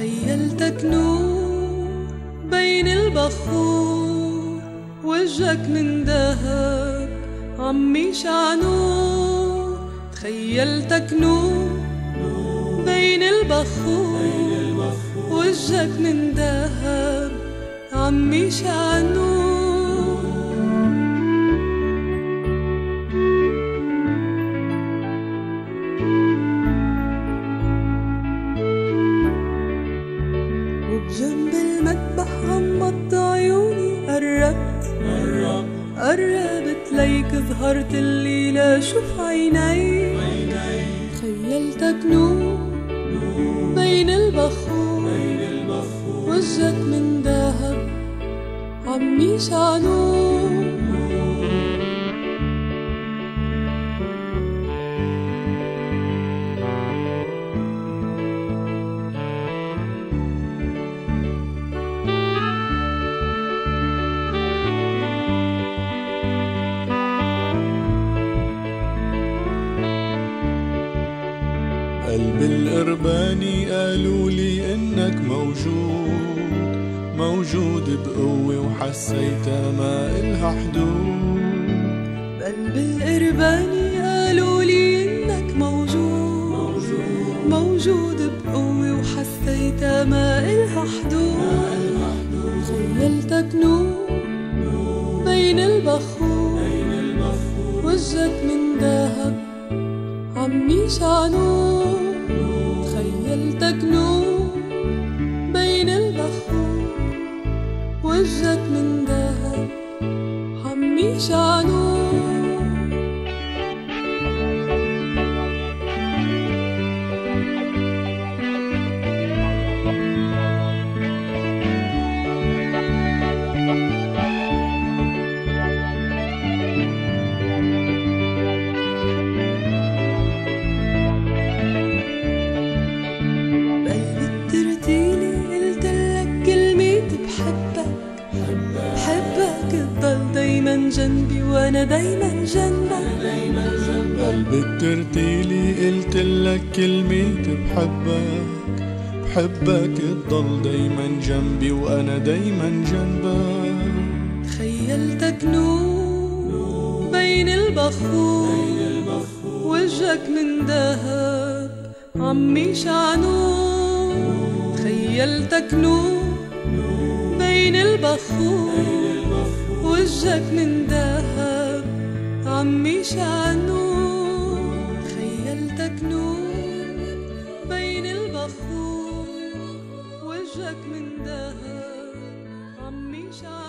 تخيلتك نور بين البخور وجهك من ذهب عم يشع نور تخيلتك نور بين البخور وجهك من ذهب يشع قربت ليك ظهرت اللي لشوف عيني. تخيلتك نور بين البخور وجهك من ذهب عم يشع قلب القرباني قالوا لي إنك موجود موجود بقوة وحسيتها ما إلها حدود. بقلب القرباني قالوا لي إنك موجود موجود. بقوة وحسيتها ما إلها حدود. تخيلتك نور بين البخور وجهك من ذهب عم يشع 下路。وأنا دايما جنبك. قلب الترتيلي قلت لك كلمة بحبك. بحبك تضل دايما جنبي وأنا دايما جنبك. تخيلتك نور بين البخور وجهك من ذهب عم يشع نور. تخيلتك نور بين البخور وجهك من ذهب عم يشع نور تخيلتك نور بين البخور وجهك من ذهب عم يشع نور